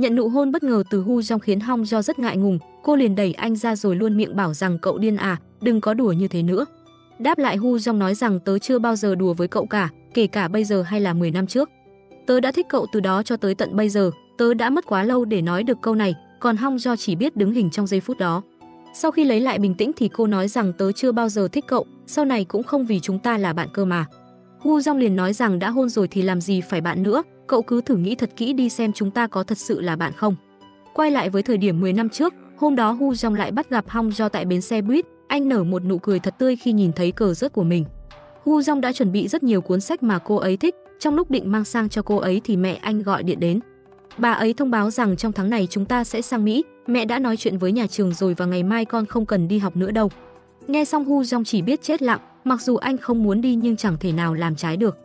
Nhận nụ hôn bất ngờ từ Hu Jong khiến Hong Jo rất ngại ngùng, cô liền đẩy anh ra rồi luôn miệng bảo rằng cậu điên à, đừng có đùa như thế nữa. Đáp lại Hu Jong nói rằng tớ chưa bao giờ đùa với cậu cả, kể cả bây giờ hay là 10 năm trước. Tớ đã thích cậu từ đó cho tới tận bây giờ, tớ đã mất quá lâu để nói được câu này, còn Hong Jo chỉ biết đứng hình trong giây phút đó. Sau khi lấy lại bình tĩnh thì cô nói rằng tớ chưa bao giờ thích cậu, sau này cũng không vì chúng ta là bạn cơ mà. Hu Jong liền nói rằng đã hôn rồi thì làm gì phải bạn nữa, cậu cứ thử nghĩ thật kỹ đi xem chúng ta có thật sự là bạn không. Quay lại với thời điểm 10 năm trước, hôm đó Hu Jong lại bắt gặp Hong Jo tại bến xe buýt, anh nở một nụ cười thật tươi khi nhìn thấy cờ rớt của mình. Hu Jong đã chuẩn bị rất nhiều cuốn sách mà cô ấy thích, trong lúc định mang sang cho cô ấy thì mẹ anh gọi điện đến. Bà ấy thông báo rằng trong tháng này chúng ta sẽ sang Mỹ, mẹ đã nói chuyện với nhà trường rồi và ngày mai con không cần đi học nữa đâu. Nghe xong Hu Jong chỉ biết chết lặng, mặc dù anh không muốn đi nhưng chẳng thể nào làm trái được.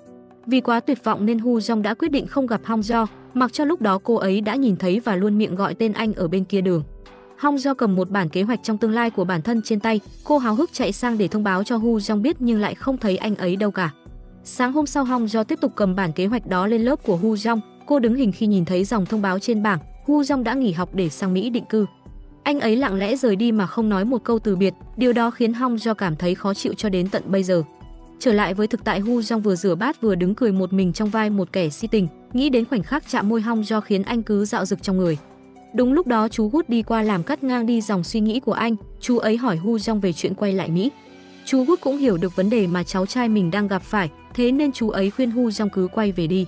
Vì quá tuyệt vọng nên Hu Jong đã quyết định không gặp Hong Jo, mặc cho lúc đó cô ấy đã nhìn thấy và luôn miệng gọi tên anh ở bên kia đường. Hong Jo cầm một bản kế hoạch trong tương lai của bản thân trên tay, cô háo hức chạy sang để thông báo cho Hu Jong biết nhưng lại không thấy anh ấy đâu cả. Sáng hôm sau Hong Jo tiếp tục cầm bản kế hoạch đó lên lớp của Hu Jong, cô đứng hình khi nhìn thấy dòng thông báo trên bảng, Hu Jong đã nghỉ học để sang Mỹ định cư. Anh ấy lặng lẽ rời đi mà không nói một câu từ biệt, điều đó khiến Hong Jo cảm thấy khó chịu cho đến tận bây giờ. Trở lại với thực tại Hu Jong vừa rửa bát vừa đứng cười một mình trong vai một kẻ si tình, nghĩ đến khoảnh khắc chạm môi Hong do khiến anh cứ dạo dực trong người. Đúng lúc đó chú Hút đi qua làm cắt ngang đi dòng suy nghĩ của anh, chú ấy hỏi Hu Jong về chuyện quay lại Mỹ. Chú Hút cũng hiểu được vấn đề mà cháu trai mình đang gặp phải, thế nên chú ấy khuyên Hu Jong cứ quay về đi.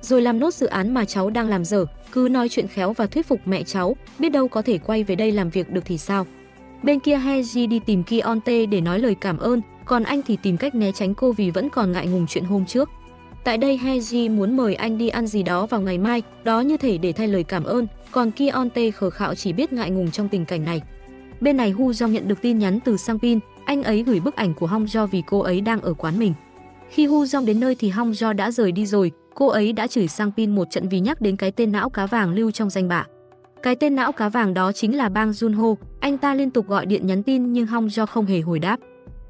Rồi làm nốt dự án mà cháu đang làm dở, cứ nói chuyện khéo và thuyết phục mẹ cháu, biết đâu có thể quay về đây làm việc được thì sao. Bên kia Heji đi tìm Kionte để nói lời cảm ơn, còn anh thì tìm cách né tránh cô vì vẫn còn ngại ngùng chuyện hôm trước. Tại đây Heji muốn mời anh đi ăn gì đó vào ngày mai, đó như thể để thay lời cảm ơn, còn Kionte khờ khạo chỉ biết ngại ngùng trong tình cảnh này. Bên này Hu Jong nhận được tin nhắn từ Sang Pin, anh ấy gửi bức ảnh của Hong Jo vì cô ấy đang ở quán mình. Khi Hu Jong đến nơi thì Hong Jo đã rời đi rồi, cô ấy đã chửi Sang Pin một trận vì nhắc đến cái tên não cá vàng lưu trong danh bạ. Cái tên não cá vàng đó chính là Bang Junho, anh ta liên tục gọi điện nhắn tin nhưng Hong Jo không hề hồi đáp.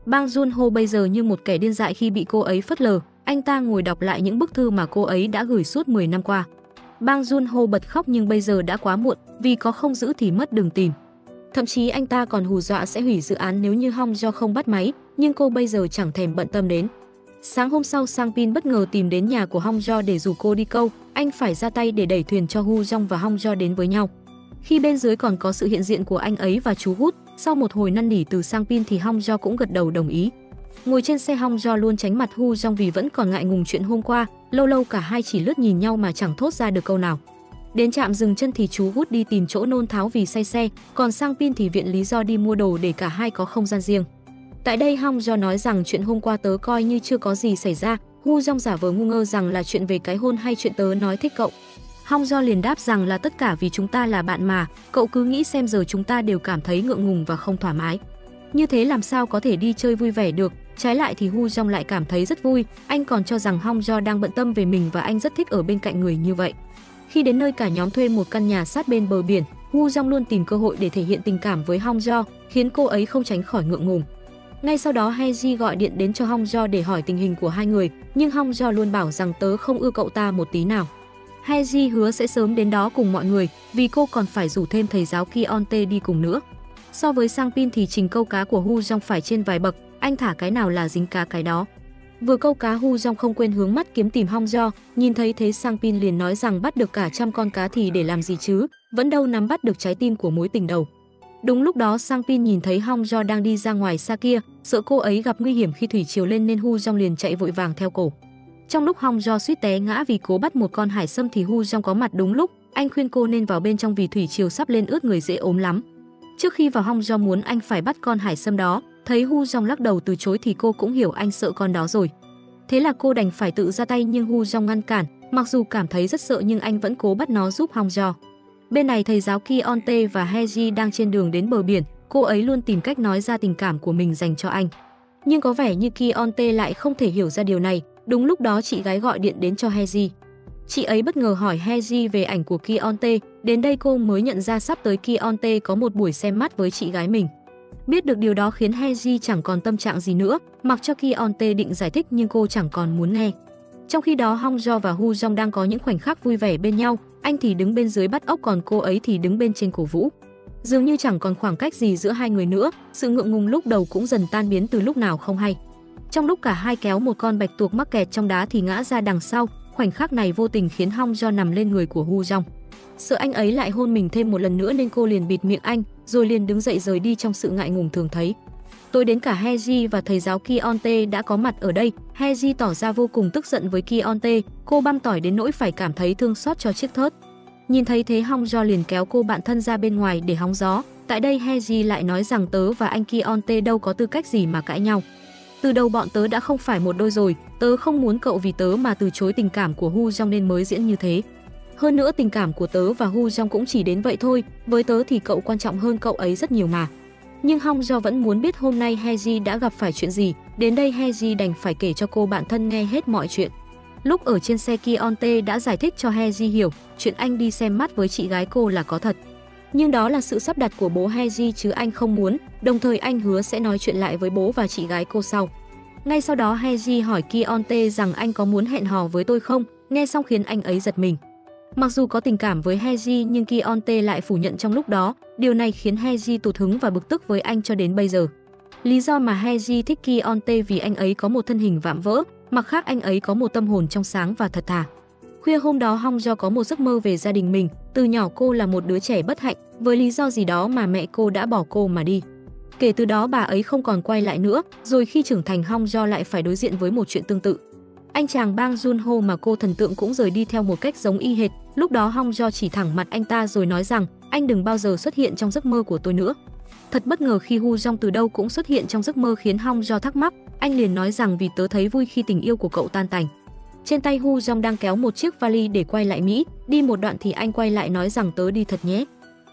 Bang Junho bây giờ như một kẻ điên dại khi bị cô ấy phớt lờ, anh ta ngồi đọc lại những bức thư mà cô ấy đã gửi suốt 10 năm qua. Bang Junho bật khóc nhưng bây giờ đã quá muộn, vì có không giữ thì mất đường tìm. Thậm chí anh ta còn hù dọa sẽ hủy dự án nếu như Hong Jo không bắt máy, nhưng cô bây giờ chẳng thèm bận tâm đến. Sáng hôm sau Sang Pin bất ngờ tìm đến nhà của Hong Jo để rủ cô đi câu, anh phải ra tay để đẩy thuyền cho Hu Jong và Hong Jo đến với nhau. Khi bên dưới còn có sự hiện diện của anh ấy và chú Hút, sau một hồi năn nỉ từ Sang Pin thì Hong Jo cũng gật đầu đồng ý. Ngồi trên xe Hong Jo luôn tránh mặt Hu Jong vì vẫn còn ngại ngùng chuyện hôm qua, lâu lâu cả hai chỉ lướt nhìn nhau mà chẳng thốt ra được câu nào. Đến trạm dừng chân thì chú Hút đi tìm chỗ nôn tháo vì say xe, còn Sang Pin thì viện lý do đi mua đồ để cả hai có không gian riêng. Tại đây Hong Jo nói rằng chuyện hôm qua tớ coi như chưa có gì xảy ra, Hu Jong giả vờ ngu ngơ rằng là chuyện về cái hôn hay chuyện tớ nói thích cậu. Hong Jo liền đáp rằng là tất cả vì chúng ta là bạn mà, cậu cứ nghĩ xem giờ chúng ta đều cảm thấy ngượng ngùng và không thoải mái. Như thế làm sao có thể đi chơi vui vẻ được, trái lại thì Hu Jong lại cảm thấy rất vui, anh còn cho rằng Hong Jo đang bận tâm về mình và anh rất thích ở bên cạnh người như vậy. Khi đến nơi cả nhóm thuê một căn nhà sát bên bờ biển, Hu Jong luôn tìm cơ hội để thể hiện tình cảm với Hong Jo, khiến cô ấy không tránh khỏi ngượng ngùng. Ngay sau đó Heji gọi điện đến cho Hong Jo để hỏi tình hình của hai người, nhưng Hong Jo luôn bảo rằng tớ không ưa cậu ta một tí nào. Heji hứa sẽ sớm đến đó cùng mọi người, vì cô còn phải rủ thêm thầy giáo Kionte đi cùng nữa. So với Sang Pin thì trình câu cá của Hu Jong phải trên vài bậc, anh thả cái nào là dính cá cái đó. Vừa câu cá Hu Jong không quên hướng mắt kiếm tìm Hong Jo, nhìn thấy thế Sang Pin liền nói rằng bắt được cả trăm con cá thì để làm gì chứ, vẫn đâu nắm bắt được trái tim của mối tình đầu. Đúng lúc đó Sang Pin nhìn thấy Hong Jo đang đi ra ngoài xa kia, sợ cô ấy gặp nguy hiểm khi thủy triều lên nên Hu Jong liền chạy vội vàng theo cổ. Trong lúc Hong Jo suýt té ngã vì cố bắt một con hải sâm thì Hu Jong có mặt đúng lúc, anh khuyên cô nên vào bên trong vì thủy triều sắp lên ướt người dễ ốm lắm. Trước khi vào Hong Jo muốn anh phải bắt con hải sâm đó, thấy Hu Jong lắc đầu từ chối thì cô cũng hiểu anh sợ con đó rồi. Thế là cô đành phải tự ra tay nhưng Hu Jong ngăn cản, mặc dù cảm thấy rất sợ nhưng anh vẫn cố bắt nó giúp Hong Jo. Bên này thầy giáo Ki On Tae và Heji đang trên đường đến bờ biển, cô ấy luôn tìm cách nói ra tình cảm của mình dành cho anh. Nhưng có vẻ như Ki On Tae lại không thể hiểu ra điều này, đúng lúc đó chị gái gọi điện đến cho Heji. Chị ấy bất ngờ hỏi Heji về ảnh của Kionte, đến đây cô mới nhận ra sắp tới Kionte có một buổi xem mắt với chị gái mình. Biết được điều đó khiến Heji chẳng còn tâm trạng gì nữa, mặc cho Kionte định giải thích nhưng cô chẳng còn muốn nghe. Trong khi đó Hong Jo và Hu Jong đang có những khoảnh khắc vui vẻ bên nhau, anh thì đứng bên dưới bắt ốc còn cô ấy thì đứng bên trên cổ vũ. Dường như chẳng còn khoảng cách gì giữa hai người nữa, sự ngượng ngùng lúc đầu cũng dần tan biến từ lúc nào không hay. Trong lúc cả hai kéo một con bạch tuộc mắc kẹt trong đá thì ngã ra đằng sau, khoảnh khắc này vô tình khiến Hong Jo nằm lên người của Hu Jong. Sợ anh ấy lại hôn mình thêm một lần nữa nên cô liền bịt miệng anh, rồi liền đứng dậy rời đi trong sự ngại ngùng thường thấy. Tôi đến cả Heji và thầy giáo Kionte đã có mặt ở đây. Heji tỏ ra vô cùng tức giận với Kionte, cô băm tỏi đến nỗi phải cảm thấy thương xót cho chiếc thớt. Nhìn thấy thế Hong Jo liền kéo cô bạn thân ra bên ngoài để hóng gió. Tại đây Heji lại nói rằng tớ và anh Kionte đâu có tư cách gì mà cãi nhau. Từ đầu bọn tớ đã không phải một đôi rồi, tớ không muốn cậu vì tớ mà từ chối tình cảm của Hu Jong nên mới diễn như thế. Hơn nữa tình cảm của tớ và Hu Jong cũng chỉ đến vậy thôi, với tớ thì cậu quan trọng hơn cậu ấy rất nhiều mà. Nhưng Hong Jo vẫn muốn biết hôm nay Heji đã gặp phải chuyện gì, đến đây Heji đành phải kể cho cô bạn thân nghe hết mọi chuyện. Lúc ở trên xe Kionte đã giải thích cho Heji hiểu chuyện anh đi xem mắt với chị gái cô là có thật. Nhưng đó là sự sắp đặt của bố Heji chứ anh không muốn, đồng thời anh hứa sẽ nói chuyện lại với bố và chị gái cô sau. Ngay sau đó Heji hỏi Kionte rằng anh có muốn hẹn hò với tôi không, nghe xong khiến anh ấy giật mình. Mặc dù có tình cảm với Heji nhưng Kionte lại phủ nhận trong lúc đó, điều này khiến Heji tụt hứng và bực tức với anh cho đến bây giờ. Lý do mà Heji thích Kionte vì anh ấy có một thân hình vạm vỡ, mặt khác anh ấy có một tâm hồn trong sáng và thật thà. Khuya hôm đó Hong Jo có một giấc mơ về gia đình mình, từ nhỏ cô là một đứa trẻ bất hạnh, với lý do gì đó mà mẹ cô đã bỏ cô mà đi. Kể từ đó bà ấy không còn quay lại nữa, rồi khi trưởng thành Hong Jo lại phải đối diện với một chuyện tương tự. Anh chàng Bang Jun Ho mà cô thần tượng cũng rời đi theo một cách giống y hệt. Lúc đó Hong Jo chỉ thẳng mặt anh ta rồi nói rằng anh đừng bao giờ xuất hiện trong giấc mơ của tôi nữa. Thật bất ngờ khi Hu Jong từ đâu cũng xuất hiện trong giấc mơ khiến Hong Jo thắc mắc. Anh liền nói rằng vì tớ thấy vui khi tình yêu của cậu tan tành. Trên tay Hu Jong đang kéo một chiếc vali để quay lại Mỹ. Đi một đoạn thì anh quay lại nói rằng tớ đi thật nhé.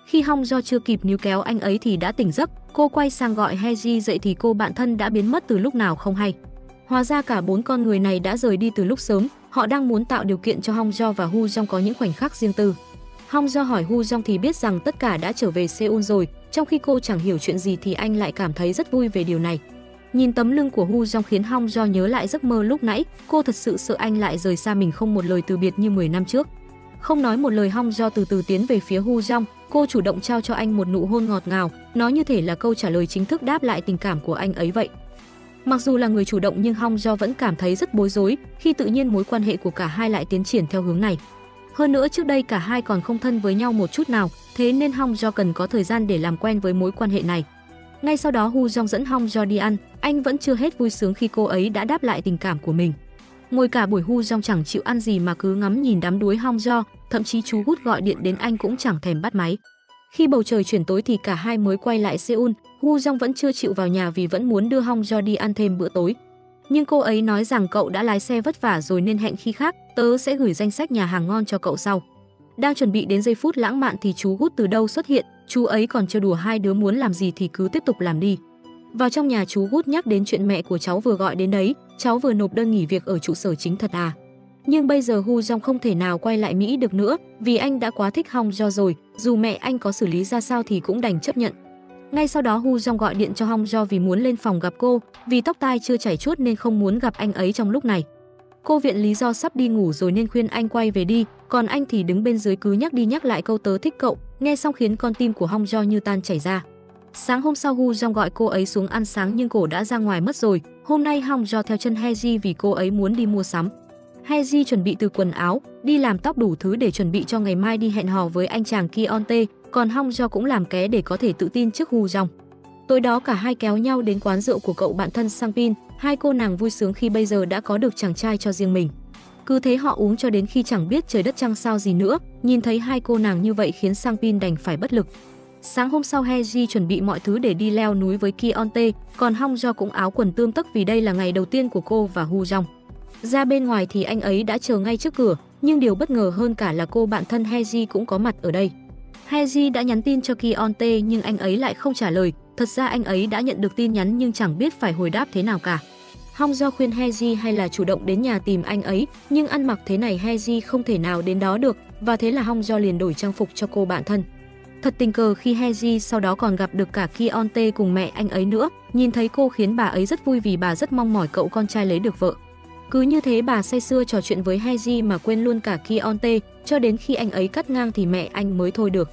Khi Hong Jo chưa kịp níu kéo anh ấy thì đã tỉnh giấc. Cô quay sang gọi Heji dậy thì cô bạn thân đã biến mất từ lúc nào không hay. Hóa ra cả bốn con người này đã rời đi từ lúc sớm, họ đang muốn tạo điều kiện cho Hong Jo và Hu Jong có những khoảnh khắc riêng tư. Hong Jo hỏi Hu Jong thì biết rằng tất cả đã trở về Seoul rồi, trong khi cô chẳng hiểu chuyện gì thì anh lại cảm thấy rất vui về điều này. Nhìn tấm lưng của Hu Jong khiến Hong Jo nhớ lại giấc mơ lúc nãy, cô thật sự sợ anh lại rời xa mình không một lời từ biệt như 10 năm trước. Không nói một lời Hong Jo từ từ tiến về phía Hu Jong, cô chủ động trao cho anh một nụ hôn ngọt ngào, nó như thể là câu trả lời chính thức đáp lại tình cảm của anh ấy vậy. Mặc dù là người chủ động nhưng Hong Jo vẫn cảm thấy rất bối rối khi tự nhiên mối quan hệ của cả hai lại tiến triển theo hướng này. Hơn nữa trước đây cả hai còn không thân với nhau một chút nào, thế nên Hong Jo cần có thời gian để làm quen với mối quan hệ này. Ngay sau đó Hu Jong dẫn Hong Jo đi ăn, anh vẫn chưa hết vui sướng khi cô ấy đã đáp lại tình cảm của mình. Ngồi cả buổi Hu Jong chẳng chịu ăn gì mà cứ ngắm nhìn đám đuối Hong Jo, thậm chí chú hút gọi điện đến anh cũng chẳng thèm bắt máy. Khi bầu trời chuyển tối thì cả hai mới quay lại Seoul, Hu Jong vẫn chưa chịu vào nhà vì vẫn muốn đưa Hong Jo đi ăn thêm bữa tối. Nhưng cô ấy nói rằng cậu đã lái xe vất vả rồi nên hẹn khi khác, tớ sẽ gửi danh sách nhà hàng ngon cho cậu sau. Đang chuẩn bị đến giây phút lãng mạn thì chú hút từ đâu xuất hiện, chú ấy còn trêu đùa hai đứa muốn làm gì thì cứ tiếp tục làm đi. Vào trong nhà chú Gút nhắc đến chuyện mẹ của cháu vừa gọi đến đấy, cháu vừa nộp đơn nghỉ việc ở trụ sở chính thật à. Nhưng bây giờ Hu Jong không thể nào quay lại Mỹ được nữa, vì anh đã quá thích Hong Jo rồi, dù mẹ anh có xử lý ra sao thì cũng đành chấp nhận. Ngay sau đó Hu Jong gọi điện cho Hong Jo vì muốn lên phòng gặp cô, vì tóc tai chưa chảy chuốt nên không muốn gặp anh ấy trong lúc này. Cô viện lý do sắp đi ngủ rồi nên khuyên anh quay về đi, còn anh thì đứng bên dưới cứ nhắc đi nhắc lại câu tớ thích cậu, nghe xong khiến con tim của Hong Jo như tan chảy ra. Sáng hôm sau Hu Jong gọi cô ấy xuống ăn sáng nhưng cổ đã ra ngoài mất rồi. Hôm nay Hong Jo theo chân Heji vì cô ấy muốn đi mua sắm. Heji chuẩn bị từ quần áo, đi làm tóc đủ thứ để chuẩn bị cho ngày mai đi hẹn hò với anh chàng Kionte, còn Hong Jo cũng làm ké để có thể tự tin trước Hu Jong. Tối đó cả hai kéo nhau đến quán rượu của cậu bạn thân Sang Pin, hai cô nàng vui sướng khi bây giờ đã có được chàng trai cho riêng mình. Cứ thế họ uống cho đến khi chẳng biết trời đất trăng sao gì nữa, nhìn thấy hai cô nàng như vậy khiến Sang Pin đành phải bất lực. Sáng hôm sau Heji chuẩn bị mọi thứ để đi leo núi với Kionte, còn Hong Jo cũng áo quần tươm tất vì đây là ngày đầu tiên của cô và Hu Jong. Ra bên ngoài thì anh ấy đã chờ ngay trước cửa, nhưng điều bất ngờ hơn cả là cô bạn thân Heji cũng có mặt ở đây. Heji đã nhắn tin cho Kionte nhưng anh ấy lại không trả lời, thật ra anh ấy đã nhận được tin nhắn nhưng chẳng biết phải hồi đáp thế nào cả. Hong Do khuyên Heji hay là chủ động đến nhà tìm anh ấy, nhưng ăn mặc thế này Heji không thể nào đến đó được, và thế là Hong Do liền đổi trang phục cho cô bạn thân. Thật tình cờ khi Heji sau đó còn gặp được cả Kionte cùng mẹ anh ấy nữa, nhìn thấy cô khiến bà ấy rất vui vì bà rất mong mỏi cậu con trai lấy được vợ. Cứ như thế bà say sưa trò chuyện với Heiji mà quên luôn cả Kionte, cho đến khi anh ấy cắt ngang thì mẹ anh mới thôi được.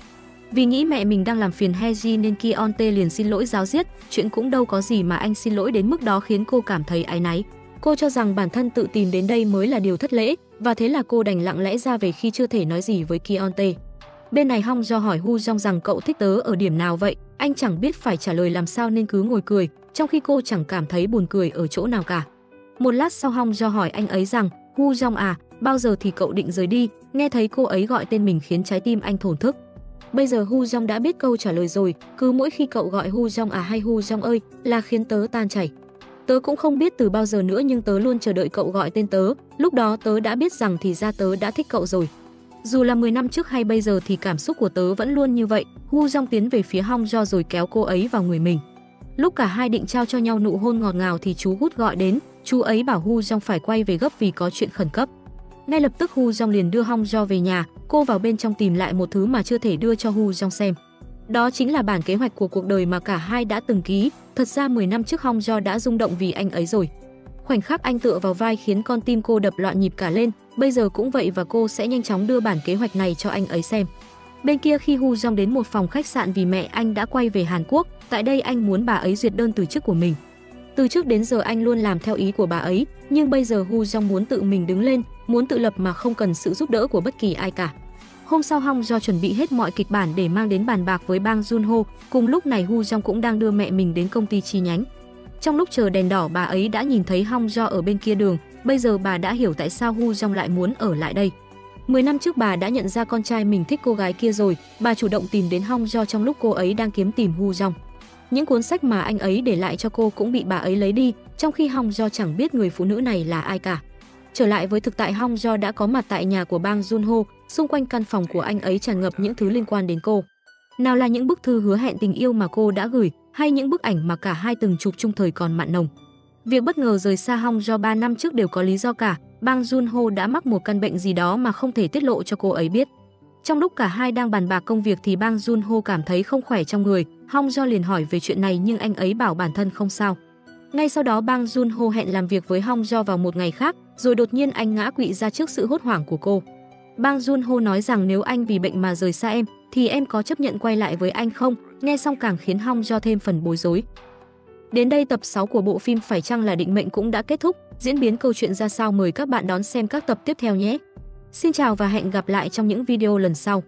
Vì nghĩ mẹ mình đang làm phiền Heji nên Kionte liền xin lỗi giáo diết, chuyện cũng đâu có gì mà anh xin lỗi đến mức đó khiến cô cảm thấy áy náy. Cô cho rằng bản thân tự tìm đến đây mới là điều thất lễ, và thế là cô đành lặng lẽ ra về khi chưa thể nói gì với Kionte. Bên này Hong do hỏi Hu Jong rằng cậu thích tớ ở điểm nào vậy, anh chẳng biết phải trả lời làm sao nên cứ ngồi cười, trong khi cô chẳng cảm thấy buồn cười ở chỗ nào cả. Một lát sau Hong do hỏi anh ấy rằng, Hu Jong à, bao giờ thì cậu định rời đi, nghe thấy cô ấy gọi tên mình khiến trái tim anh thổn thức. Bây giờ Hu Jong đã biết câu trả lời rồi, cứ mỗi khi cậu gọi Hu Jong à hay Hu Jong ơi là khiến tớ tan chảy. Tớ cũng không biết từ bao giờ nữa nhưng tớ luôn chờ đợi cậu gọi tên tớ, lúc đó tớ đã biết rằng thì ra tớ đã thích cậu rồi. Dù là 10 năm trước hay bây giờ thì cảm xúc của tớ vẫn luôn như vậy. Hu Jong tiến về phía Hong Jo rồi kéo cô ấy vào người mình. Lúc cả hai định trao cho nhau nụ hôn ngọt ngào thì chú Hút gọi đến, chú ấy bảo Hu Jong phải quay về gấp vì có chuyện khẩn cấp. Ngay lập tức Hu Jong liền đưa Hong Jo về nhà, cô vào bên trong tìm lại một thứ mà chưa thể đưa cho Hu Jong xem. Đó chính là bản kế hoạch của cuộc đời mà cả hai đã từng ký, thật ra 10 năm trước Hong Jo đã rung động vì anh ấy rồi. Khoảnh khắc anh tựa vào vai khiến con tim cô đập loạn nhịp cả lên, bây giờ cũng vậy và cô sẽ nhanh chóng đưa bản kế hoạch này cho anh ấy xem. Bên kia khi Hu Jong đến một phòng khách sạn vì mẹ anh đã quay về Hàn Quốc, tại đây anh muốn bà ấy duyệt đơn từ chức của mình. Từ trước đến giờ anh luôn làm theo ý của bà ấy, nhưng bây giờ Hu Jong muốn tự mình đứng lên, muốn tự lập mà không cần sự giúp đỡ của bất kỳ ai cả. Hôm sau Hong do chuẩn bị hết mọi kịch bản để mang đến bàn bạc với Bang Junho, cùng lúc này Hu Jong cũng đang đưa mẹ mình đến công ty chi nhánh. Trong lúc chờ đèn đỏ bà ấy đã nhìn thấy Hong Do ở bên kia đường, bây giờ bà đã hiểu tại sao Hu Jong lại muốn ở lại đây. 10 năm trước bà đã nhận ra con trai mình thích cô gái kia rồi, bà chủ động tìm đến Hong Do trong lúc cô ấy đang kiếm tìm Hu Jong. Những cuốn sách mà anh ấy để lại cho cô cũng bị bà ấy lấy đi, trong khi Hong Do chẳng biết người phụ nữ này là ai cả. Trở lại với thực tại Hong Jo đã có mặt tại nhà của bang Junho, xung quanh căn phòng của anh ấy tràn ngập những thứ liên quan đến cô. Nào là những bức thư hứa hẹn tình yêu mà cô đã gửi, hay những bức ảnh mà cả hai từng chụp chung thời còn mặn nồng. Việc bất ngờ rời xa Hong Jo 3 năm trước đều có lý do cả, Bang Junho đã mắc một căn bệnh gì đó mà không thể tiết lộ cho cô ấy biết. Trong lúc cả hai đang bàn bạc công việc thì Bang Junho cảm thấy không khỏe trong người, Hong Jo liền hỏi về chuyện này nhưng anh ấy bảo bản thân không sao. Ngay sau đó Bang Junho hẹn làm việc với Hong Jo vào một ngày khác, rồi đột nhiên anh ngã quỵ ra trước sự hốt hoảng của cô. Bang Junho nói rằng nếu anh vì bệnh mà rời xa em, thì em có chấp nhận quay lại với anh không? Nghe xong càng khiến Hong Jo thêm phần bối rối. Đến đây tập 6 của bộ phim Phải chăng là định mệnh cũng đã kết thúc, diễn biến câu chuyện ra sao mời các bạn đón xem các tập tiếp theo nhé. Xin chào và hẹn gặp lại trong những video lần sau.